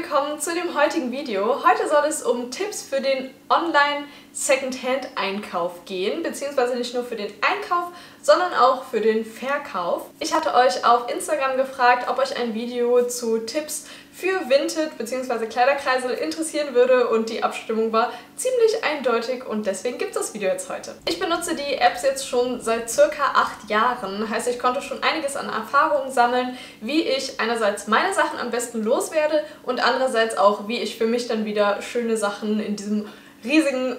willkommen zu dem heutigen Video. Heute soll es um Tipps für den Online Secondhand Einkauf gehen, beziehungsweise nicht nur für den Einkauf, sondern auch für den Verkauf. Ich hatte euch auf Instagram gefragt, ob euch ein Video zu Tipps für Vinted bzw. Kleiderkreisel interessieren würde und die Abstimmung war ziemlich eindeutig und deswegen gibt es das Video jetzt heute. Ich benutze die Apps jetzt schon seit circa acht Jahren, heißt ich konnte schon einiges an Erfahrungen sammeln, wie ich einerseits meine Sachen am besten loswerde und andererseits auch, wie ich für mich dann wieder schöne Sachen in diesem riesigen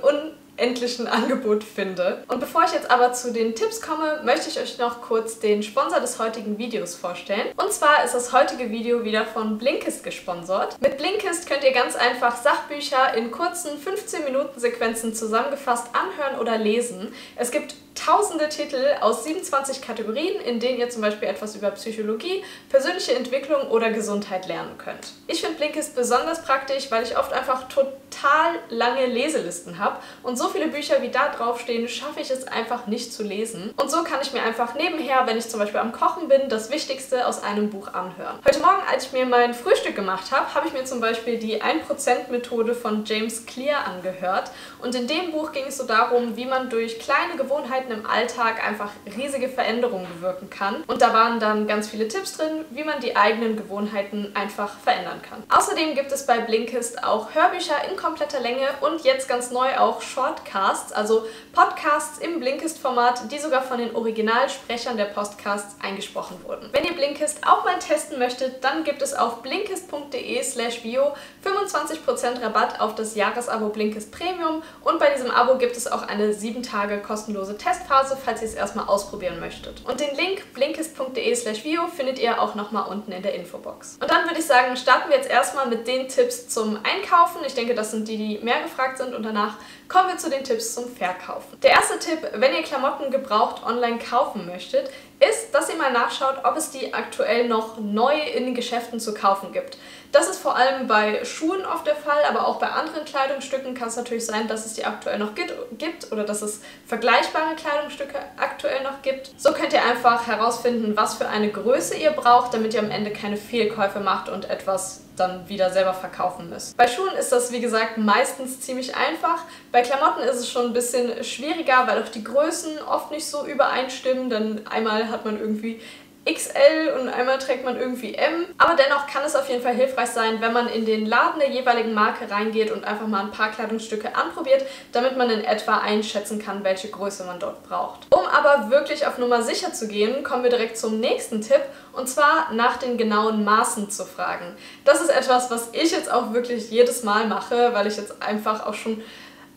und endlichen Angebot finde. Und bevor ich jetzt aber zu den Tipps komme, möchte ich euch noch kurz den Sponsor des heutigen Videos vorstellen. Und zwar ist das heutige Video wieder von Blinkist gesponsert. Mit Blinkist könnt ihr ganz einfach Sachbücher in kurzen 15 Minuten Sequenzen zusammengefasst anhören oder lesen. Es gibt tausende Titel aus 27 Kategorien, in denen ihr zum Beispiel etwas über Psychologie, persönliche Entwicklung oder Gesundheit lernen könnt. Ich finde Blinkist besonders praktisch, weil ich oft einfach total lange Leselisten habe und so viele Bücher wie da draufstehen, schaffe ich es einfach nicht zu lesen. Und so kann ich mir einfach nebenher, wenn ich zum Beispiel am Kochen bin, das Wichtigste aus einem Buch anhören. Heute Morgen, als ich mir mein Frühstück gemacht habe, habe ich mir zum Beispiel die 1% Methode von James Clear angehört und in dem Buch ging es so darum, wie man durch kleine Gewohnheiten Verhalten im Alltag einfach riesige Veränderungen bewirken kann. Und da waren dann ganz viele Tipps drin, wie man die eigenen Gewohnheiten einfach verändern kann. Außerdem gibt es bei Blinkist auch Hörbücher in kompletter Länge und jetzt ganz neu auch Shortcasts, also Podcasts im Blinkist-Format, die sogar von den Originalsprechern der Podcasts eingesprochen wurden. Wenn ihr Blinkist auch mal testen möchtet, dann gibt es auf blinkist.de slash bio 25% Rabatt auf das Jahresabo Blinkist Premium und bei diesem Abo gibt es auch eine 7 Tage kostenlose Test Testphase, falls ihr es erstmal ausprobieren möchtet. Und den Link blinkist.de slash video findet ihr auch nochmal unten in der Infobox. Und dann würde ich sagen, starten wir jetzt erstmal mit den Tipps zum Einkaufen. Ich denke, das sind die, die mehr gefragt sind und danach kommen wir zu den Tipps zum Verkaufen. Der erste Tipp, wenn ihr Klamotten gebraucht online kaufen möchtet, ist, dass ihr mal nachschaut, ob es die aktuell noch neu in Geschäften zu kaufen gibt. Das ist vor allem bei Schuhen oft der Fall, aber auch bei anderen Kleidungsstücken kann es natürlich sein, dass es die aktuell noch gibt oder dass es vergleichbare Kleidungsstücke aktuell noch gibt. So könnt ihr einfach herausfinden, was für eine Größe ihr braucht, damit ihr am Ende keine Fehlkäufe macht und etwas dann wieder selber verkaufen müsst. Bei Schuhen ist das, wie gesagt, meistens ziemlich einfach. Bei Klamotten ist es schon ein bisschen schwieriger, weil auch die Größen oft nicht so übereinstimmen. Dann einmal hat man irgendwie XL und einmal trägt man irgendwie M. Aber dennoch kann es auf jeden Fall hilfreich sein, wenn man in den Laden der jeweiligen Marke reingeht und einfach mal ein paar Kleidungsstücke anprobiert, damit man in etwa einschätzen kann, welche Größe man dort braucht. Um aber wirklich auf Nummer sicher zu gehen, kommen wir direkt zum nächsten Tipp und zwar nach den genauen Maßen zu fragen. Das ist etwas, was ich jetzt auch wirklich jedes Mal mache, weil ich jetzt einfach auch schon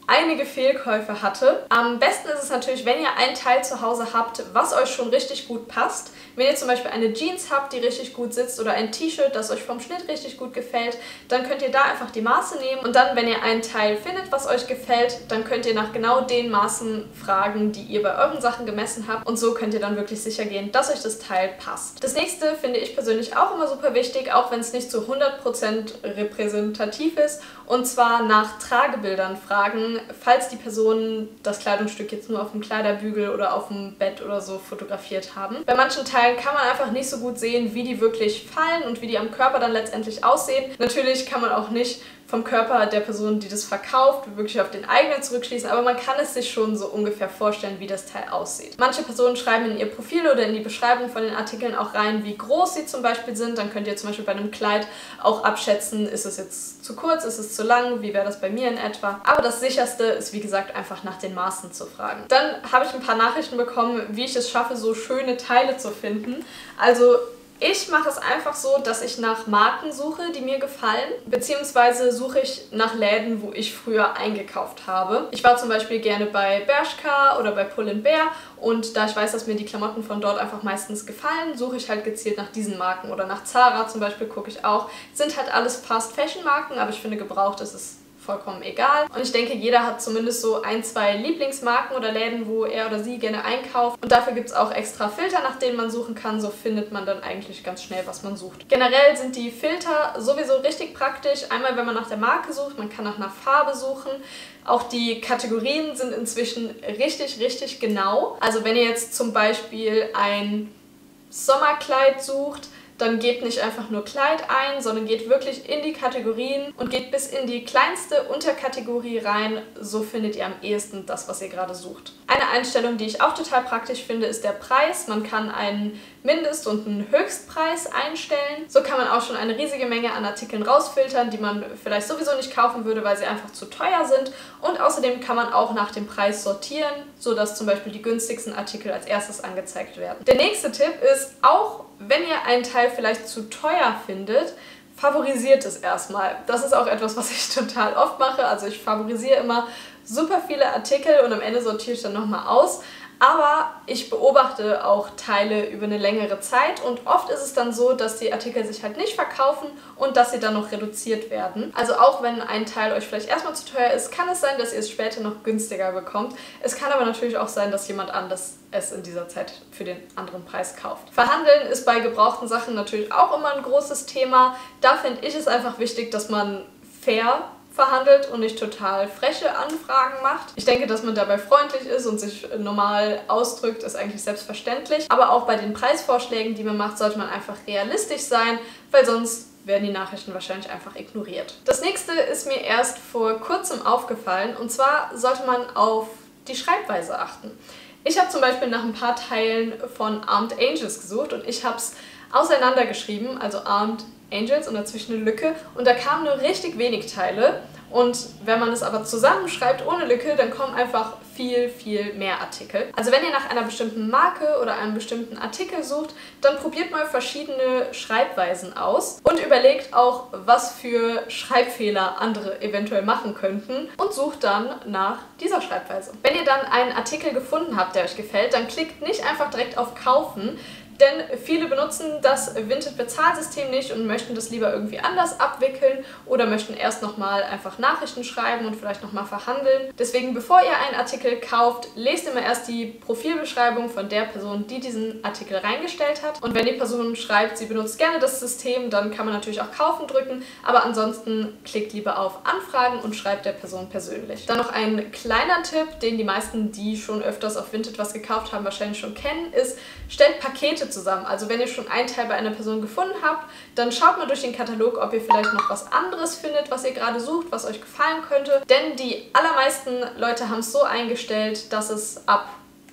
einige Fehlkäufe hatte. Am besten ist es natürlich, wenn ihr ein Teil zu Hause habt, was euch schon richtig gut passt. Wenn ihr zum Beispiel eine Jeans habt, die richtig gut sitzt oder ein T-Shirt, das euch vom Schnitt richtig gut gefällt, dann könnt ihr da einfach die Maße nehmen und dann, wenn ihr ein Teil findet, was euch gefällt, dann könnt ihr nach genau den Maßen fragen, die ihr bei euren Sachen gemessen habt und so könnt ihr dann wirklich sicher gehen, dass euch das Teil passt. Das nächste finde ich persönlich auch immer super wichtig, auch wenn es nicht zu 100% repräsentativ ist und zwar nach Tragebildern fragen, falls die Personen das Kleidungsstück jetzt nur auf dem Kleiderbügel oder auf dem Bett oder so fotografiert haben. Bei manchen Teilen kann man einfach nicht so gut sehen, wie die wirklich fallen und wie die am Körper dann letztendlich aussehen. Natürlich kann man auch nicht vom Körper der Person, die das verkauft, wirklich auf den eigenen zurückschließen, aber man kann es sich schon so ungefähr vorstellen, wie das Teil aussieht. Manche Personen schreiben in ihr Profil oder in die Beschreibung von den Artikeln auch rein, wie groß sie zum Beispiel sind. Dann könnt ihr zum Beispiel bei einem Kleid auch abschätzen, ist es jetzt zu kurz, ist es zu lang, wie wäre das bei mir in etwa. Aber das sicherste ist, wie gesagt, einfach nach den Maßen zu fragen. Dann habe ich ein paar Nachrichten bekommen, wie ich es schaffe, so schöne Teile zu finden. Also ich mache es einfach so, dass ich nach Marken suche, die mir gefallen, beziehungsweise suche ich nach Läden, wo ich früher eingekauft habe. Ich war zum Beispiel gerne bei Bershka oder bei Pull Bear und da ich weiß, dass mir die Klamotten von dort einfach meistens gefallen, suche ich halt gezielt nach diesen Marken oder nach Zara zum Beispiel gucke ich auch. Sind halt alles Fast Fashion Marken, aber ich finde gebraucht ist es vollkommen egal. Und ich denke, jeder hat zumindest so ein, zwei Lieblingsmarken oder Läden, wo er oder sie gerne einkauft. Und dafür gibt es auch extra Filter, nach denen man suchen kann. So findet man dann eigentlich ganz schnell, was man sucht. Generell sind die Filter sowieso richtig praktisch. Einmal, wenn man nach der Marke sucht, man kann nach einer Farbe suchen. Auch die Kategorien sind inzwischen richtig, richtig genau. Also wenn ihr jetzt zum Beispiel ein Sommerkleid sucht, dann gebt nicht einfach nur Kleid ein, sondern geht wirklich in die Kategorien und geht bis in die kleinste Unterkategorie rein. So findet ihr am ehesten das, was ihr gerade sucht. Eine Einstellung, die ich auch total praktisch finde, ist der Preis. Man kann einen Mindest- und einen Höchstpreis einstellen. So kann man auch schon eine riesige Menge an Artikeln rausfiltern, die man vielleicht sowieso nicht kaufen würde, weil sie einfach zu teuer sind. Und außerdem kann man auch nach dem Preis sortieren, sodass zum Beispiel die günstigsten Artikel als erstes angezeigt werden. Der nächste Tipp ist, auch wenn ihr einen Teil vielleicht zu teuer findet, favorisiert es erstmal. Das ist auch etwas, was ich total oft mache. Also ich favorisiere immer super viele Artikel und am Ende sortiere ich dann nochmal aus. Aber ich beobachte auch Teile über eine längere Zeit und oft ist es dann so, dass die Artikel sich halt nicht verkaufen und dass sie dann noch reduziert werden. Also auch wenn ein Teil euch vielleicht erstmal zu teuer ist, kann es sein, dass ihr es später noch günstiger bekommt. Es kann aber natürlich auch sein, dass jemand anders es in dieser Zeit für den anderen Preis kauft. Verhandeln ist bei gebrauchten Sachen natürlich auch immer ein großes Thema. Da finde ich es einfach wichtig, dass man fair verhandelt und nicht total freche Anfragen macht. Ich denke, dass man dabei freundlich ist und sich normal ausdrückt, ist eigentlich selbstverständlich. Aber auch bei den Preisvorschlägen, die man macht, sollte man einfach realistisch sein, weil sonst werden die Nachrichten wahrscheinlich einfach ignoriert. Das nächste ist mir erst vor kurzem aufgefallen und zwar sollte man auf die Schreibweise achten. Ich habe zum Beispiel nach ein paar Teilen von Armed Angels gesucht und ich habe es auseinandergeschrieben, also Armed Angels und dazwischen eine Lücke und da kamen nur richtig wenig Teile und wenn man es aber zusammenschreibt ohne Lücke, dann kommen einfach viel, viel mehr Artikel. Also wenn ihr nach einer bestimmten Marke oder einem bestimmten Artikel sucht, dann probiert mal verschiedene Schreibweisen aus und überlegt auch, was für Schreibfehler andere eventuell machen könnten und sucht dann nach dieser Schreibweise. Wenn ihr dann einen Artikel gefunden habt, der euch gefällt, dann klickt nicht einfach direkt auf Kaufen, denn viele benutzen das Vinted-Bezahlsystem nicht und möchten das lieber irgendwie anders abwickeln oder möchten erst nochmal einfach Nachrichten schreiben und vielleicht nochmal verhandeln. Deswegen, bevor ihr einen Artikel kauft, lest immer erst die Profilbeschreibung von der Person, die diesen Artikel reingestellt hat. Und wenn die Person schreibt, sie benutzt gerne das System, dann kann man natürlich auch kaufen drücken, aber ansonsten klickt lieber auf Anfragen und schreibt der Person persönlich. Dann noch ein kleiner Tipp, den die meisten, die schon öfters auf Vinted was gekauft haben, wahrscheinlich schon kennen, ist, stellt Pakete zusammen. Also wenn ihr schon einen Teil bei einer Person gefunden habt, dann schaut mal durch den Katalog, ob ihr vielleicht noch was anderes findet, was ihr gerade sucht, was euch gefallen könnte. Denn die allermeisten Leute haben es so eingestellt, dass es ab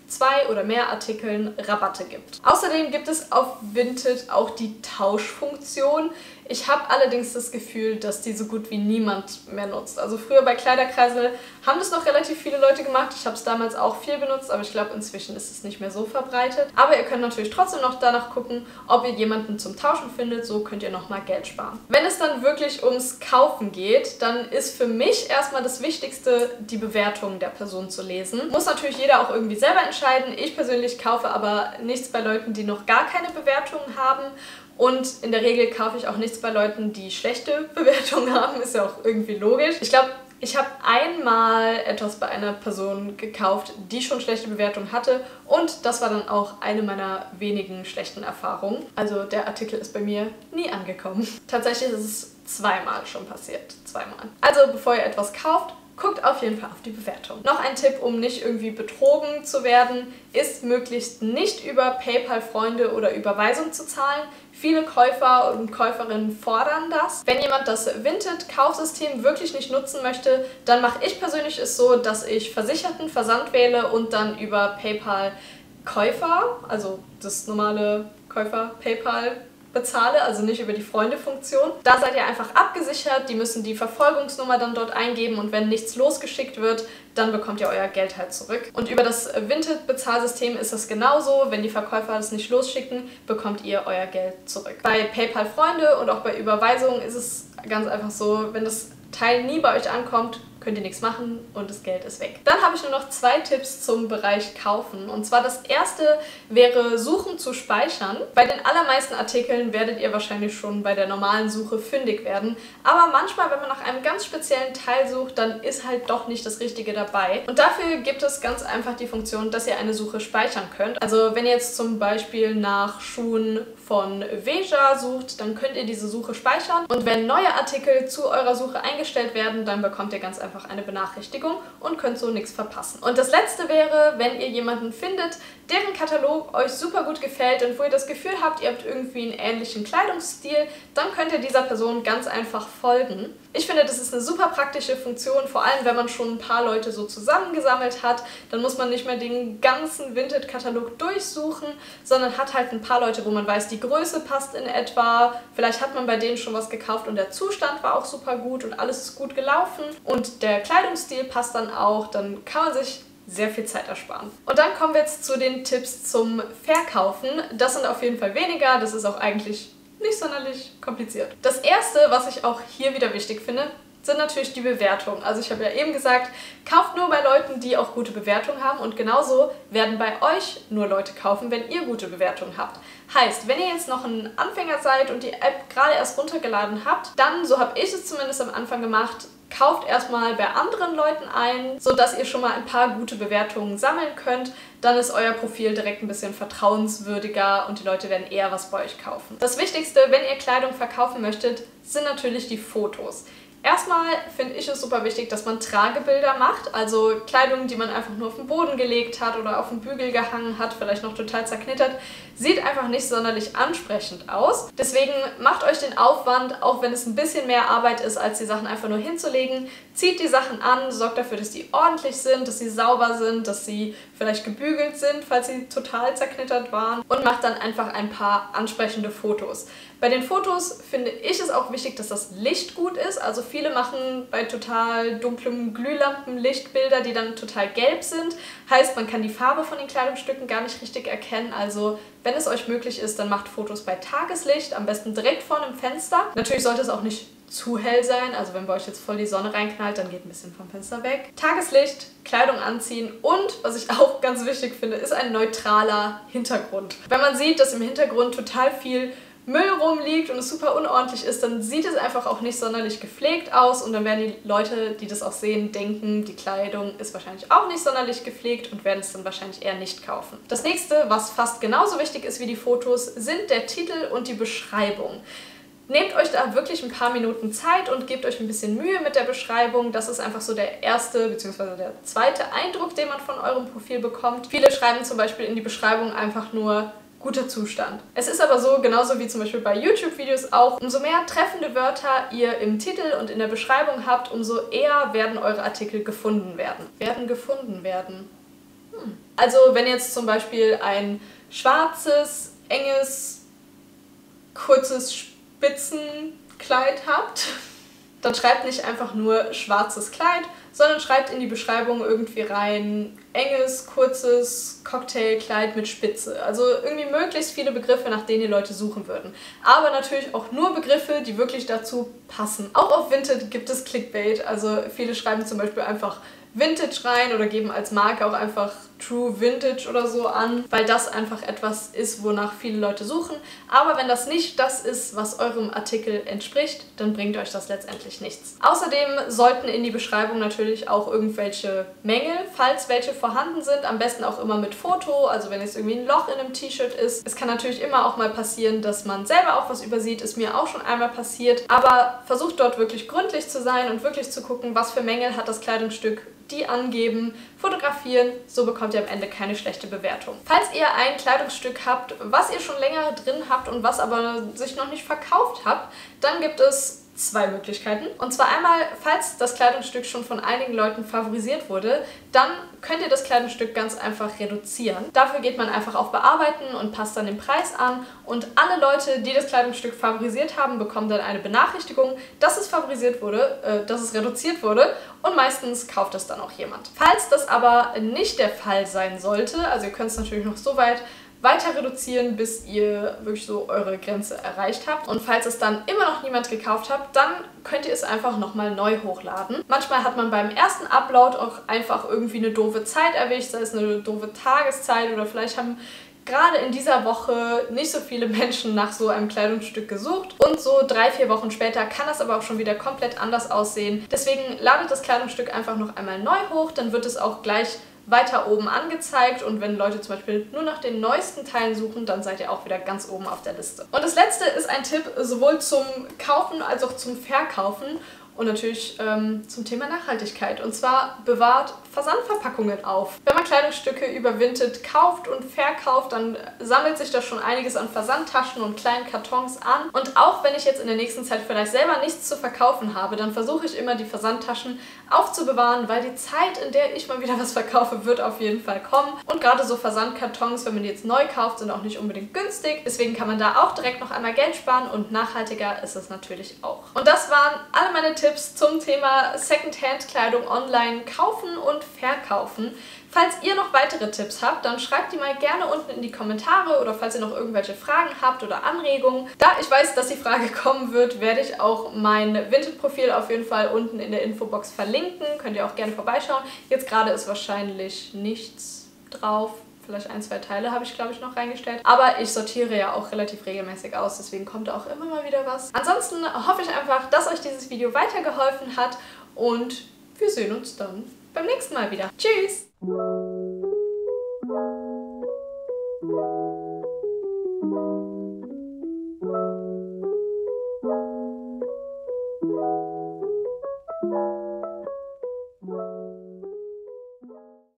zwei oder mehr Artikeln Rabatte gibt. Außerdem gibt es auf Vinted auch die Tauschfunktion. Ich habe allerdings das Gefühl, dass die so gut wie niemand mehr nutzt. Also früher bei Kleiderkreisel haben das noch relativ viele Leute gemacht. Ich habe es damals auch viel benutzt, aber ich glaube inzwischen ist es nicht mehr so verbreitet. Aber ihr könnt natürlich trotzdem noch danach gucken, ob ihr jemanden zum Tauschen findet. So könnt ihr nochmal Geld sparen. Wenn es dann wirklich ums Kaufen geht, dann ist für mich erstmal das Wichtigste, die Bewertung der Person zu lesen. Muss natürlich jeder auch irgendwie selber entscheiden. Ich persönlich kaufe aber nichts bei Leuten, die noch gar keine Bewertungen haben und in der Regel kaufe ich auch nichts bei Leuten, die schlechte Bewertungen haben. Ist ja auch irgendwie logisch. Ich glaube, ich habe einmal etwas bei einer Person gekauft, die schon schlechte Bewertungen hatte und das war dann auch eine meiner wenigen schlechten Erfahrungen. Also der Artikel ist bei mir nie angekommen. Tatsächlich ist es zweimal schon passiert. Zweimal. Also bevor ihr etwas kauft, guckt auf jeden Fall auf die Bewertung. Noch ein Tipp, um nicht irgendwie betrogen zu werden, ist möglichst nicht über PayPal-Freunde oder Überweisung zu zahlen. Viele Käufer und Käuferinnen fordern das. Wenn jemand das Vinted-Kaufsystem wirklich nicht nutzen möchte, dann mache ich persönlich es so, dass ich versicherten Versand wähle und dann über PayPal Käufer, also das normale Käufer PayPal bezahle, also nicht über die Freunde-Funktion. Da seid ihr einfach abgesichert, die müssen die Verfolgungsnummer dann dort eingeben und wenn nichts losgeschickt wird, dann bekommt ihr euer Geld halt zurück. Und über das Vinted-Bezahlsystem ist das genauso. Wenn die Verkäufer das nicht losschicken, bekommt ihr euer Geld zurück. Bei PayPal Freunde und auch bei Überweisungen ist es ganz einfach so, wenn das Teil nie bei euch ankommt, könnt ihr nichts machen und das Geld ist weg. Dann habe ich nur noch zwei Tipps zum Bereich Kaufen. Und zwar das erste wäre Suchen zu speichern. Bei den allermeisten Artikeln werdet ihr wahrscheinlich schon bei der normalen Suche fündig werden. Aber manchmal, wenn man nach einem ganz speziellen Teil sucht, dann ist halt doch nicht das Richtige dabei. Und dafür gibt es ganz einfach die Funktion, dass ihr eine Suche speichern könnt. Also wenn ihr jetzt zum Beispiel nach Schuhen von Veja sucht, dann könnt ihr diese Suche speichern. Und wenn neue Artikel zu eurer Suche eingestellt werden, dann bekommt ihr ganz einfach einfach eine Benachrichtigung und könnt so nichts verpassen. Und das letzte wäre, wenn ihr jemanden findet, deren Katalog euch super gut gefällt und wo ihr das Gefühl habt, ihr habt irgendwie einen ähnlichen Kleidungsstil, dann könnt ihr dieser Person ganz einfach folgen. Ich finde, das ist eine super praktische Funktion, vor allem wenn man schon ein paar Leute so zusammengesammelt hat. Dann muss man nicht mehr den ganzen Vinted-Katalog durchsuchen, sondern hat halt ein paar Leute, wo man weiß, die Größe passt in etwa. Vielleicht hat man bei denen schon was gekauft und der Zustand war auch super gut und alles ist gut gelaufen und der Kleidungsstil passt dann auch. Dann kann man sich sehr viel Zeit ersparen. Und dann kommen wir jetzt zu den Tipps zum Verkaufen. Das sind auf jeden Fall weniger, das ist auch eigentlich nicht sonderlich kompliziert. Das erste, was ich auch hier wieder wichtig finde, sind natürlich die Bewertungen. Also ich habe ja eben gesagt, kauft nur bei Leuten, die auch gute Bewertungen haben und genauso werden bei euch nur Leute kaufen, wenn ihr gute Bewertungen habt. Heißt, wenn ihr jetzt noch ein Anfänger seid und die App gerade erst runtergeladen habt, dann, so habe ich es zumindest am Anfang gemacht, kauft erstmal bei anderen Leuten ein, sodass ihr schon mal ein paar gute Bewertungen sammeln könnt. Dann ist euer Profil direkt ein bisschen vertrauenswürdiger und die Leute werden eher was bei euch kaufen. Das Wichtigste, wenn ihr Kleidung verkaufen möchtet, sind natürlich die Fotos. Erstmal finde ich es super wichtig, dass man Tragebilder macht, also Kleidung, die man einfach nur auf den Boden gelegt hat oder auf den Bügel gehangen hat, vielleicht noch total zerknittert, sieht einfach nicht sonderlich ansprechend aus. Deswegen macht euch den Aufwand, auch wenn es ein bisschen mehr Arbeit ist, als die Sachen einfach nur hinzulegen, zieht die Sachen an, sorgt dafür, dass die ordentlich sind, dass sie sauber sind, dass sie vielleicht gebügelt sind, falls sie total zerknittert waren und macht dann einfach ein paar ansprechende Fotos. Bei den Fotos finde ich es auch wichtig, dass das Licht gut ist. Also viele machen bei total dunklem Glühlampenlicht Bilder, die dann total gelb sind. Heißt, man kann die Farbe von den Kleidungsstücken gar nicht richtig erkennen. Also wenn es euch möglich ist, dann macht Fotos bei Tageslicht, am besten direkt vor einem Fenster. Natürlich sollte es auch nicht zu hell sein, also wenn bei euch jetzt voll die Sonne reinknallt, dann geht ein bisschen vom Fenster weg. Tageslicht, Kleidung anziehen und, was ich auch ganz wichtig finde, ist ein neutraler Hintergrund. Wenn man sieht, dass im Hintergrund total viel Müll rumliegt und es super unordentlich ist, dann sieht es einfach auch nicht sonderlich gepflegt aus und dann werden die Leute, die das auch sehen, denken, die Kleidung ist wahrscheinlich auch nicht sonderlich gepflegt und werden es dann wahrscheinlich eher nicht kaufen. Das nächste, was fast genauso wichtig ist wie die Fotos, sind der Titel und die Beschreibung. Nehmt euch da wirklich ein paar Minuten Zeit und gebt euch ein bisschen Mühe mit der Beschreibung. Das ist einfach so der erste bzw. der zweite Eindruck, den man von eurem Profil bekommt. Viele schreiben zum Beispiel in die Beschreibung einfach nur guter Zustand. Es ist aber so, genauso wie zum Beispiel bei YouTube-Videos auch, umso mehr treffende Wörter ihr im Titel und in der Beschreibung habt, umso eher werden eure Artikel gefunden werden. Werden gefunden werden. Hm. Also wenn jetzt zum Beispiel ein schwarzes, enges, kurzes Spitzenkleid habt, dann schreibt nicht einfach nur schwarzes Kleid, sondern schreibt in die Beschreibung irgendwie rein enges, kurzes Cocktailkleid mit Spitze. Also irgendwie möglichst viele Begriffe, nach denen die Leute suchen würden. Aber natürlich auch nur Begriffe, die wirklich dazu passen. Auch auf Vinted gibt es Clickbait. Also viele schreiben zum Beispiel einfach Vintage rein oder geben als Marke auch einfach True Vintage oder so an, weil das einfach etwas ist, wonach viele Leute suchen. Aber wenn das nicht das ist, was eurem Artikel entspricht, dann bringt euch das letztendlich nichts. Außerdem sollten in die Beschreibung natürlich auch irgendwelche Mängel, falls welche vorhanden sind, am besten auch immer mit Foto, also wenn jetzt irgendwie ein Loch in einem T-Shirt ist. Es kann natürlich immer auch mal passieren, dass man selber auch was übersieht, ist mir auch schon einmal passiert, aber versucht dort wirklich gründlich zu sein und wirklich zu gucken, was für Mängel hat das Kleidungsstück, die angeben, fotografieren, so bekommt ihr am Ende keine schlechte Bewertung. Falls ihr ein Kleidungsstück habt, was ihr schon länger drin habt und was aber sich noch nicht verkauft habt, dann gibt es zwei Möglichkeiten. Und zwar einmal, falls das Kleidungsstück schon von einigen Leuten favorisiert wurde, dann könnt ihr das Kleidungsstück ganz einfach reduzieren. Dafür geht man einfach auf Bearbeiten und passt dann den Preis an und alle Leute, die das Kleidungsstück favorisiert haben, bekommen dann eine Benachrichtigung, dass es favorisiert wurde, äh, dass es reduziert wurde und meistens kauft es dann auch jemand. Falls das aber nicht der Fall sein sollte, also ihr könnt es natürlich noch so weit weiter reduzieren, bis ihr wirklich so eure Grenze erreicht habt. Und falls es dann immer noch niemand gekauft habt, dann könnt ihr es einfach nochmal neu hochladen. Manchmal hat man beim ersten Upload auch einfach irgendwie eine doofe Zeit erwischt, sei es eine doofe Tageszeit oder vielleicht haben gerade in dieser Woche nicht so viele Menschen nach so einem Kleidungsstück gesucht. Und so drei, vier Wochen später kann das aber auch schon wieder komplett anders aussehen. Deswegen ladet das Kleidungsstück einfach noch einmal neu hoch, dann wird es auch gleich weiter oben angezeigt und wenn Leute zum Beispiel nur nach den neuesten Teilen suchen, dann seid ihr auch wieder ganz oben auf der Liste. Und das letzte ist ein Tipp sowohl zum Kaufen als auch zum Verkaufen und natürlich ähm, zum Thema Nachhaltigkeit. Und zwar bewahrt Versandverpackungen auf. Wenn man Kleidungsstücke über Vinted kauft und verkauft, dann sammelt sich da schon einiges an Versandtaschen und kleinen Kartons an. Und auch wenn ich jetzt in der nächsten Zeit vielleicht selber nichts zu verkaufen habe, dann versuche ich immer die Versandtaschen aufzubewahren, weil die Zeit, in der ich mal wieder was verkaufe, wird auf jeden Fall kommen. Und gerade so Versandkartons, wenn man die jetzt neu kauft, sind auch nicht unbedingt günstig. Deswegen kann man da auch direkt noch einmal Geld sparen und nachhaltiger ist es natürlich auch. Und das waren alle meine Tipps zum Thema Secondhand-Kleidung online kaufen und verkaufen. Falls ihr noch weitere Tipps habt, dann schreibt die mal gerne unten in die Kommentare oder falls ihr noch irgendwelche Fragen habt oder Anregungen. Da ich weiß, dass die Frage kommen wird, werde ich auch mein Vinted-Profil auf jeden Fall unten in der Infobox verlinken. Könnt ihr auch gerne vorbeischauen. Jetzt gerade ist wahrscheinlich nichts drauf. Vielleicht ein, zwei Teile habe ich, glaube ich, noch reingestellt. Aber ich sortiere ja auch relativ regelmäßig aus, deswegen kommt auch immer mal wieder was. Ansonsten hoffe ich einfach, dass euch dieses Video weitergeholfen hat und wir sehen uns dann beim nächsten Mal wieder. Tschüss! Thank.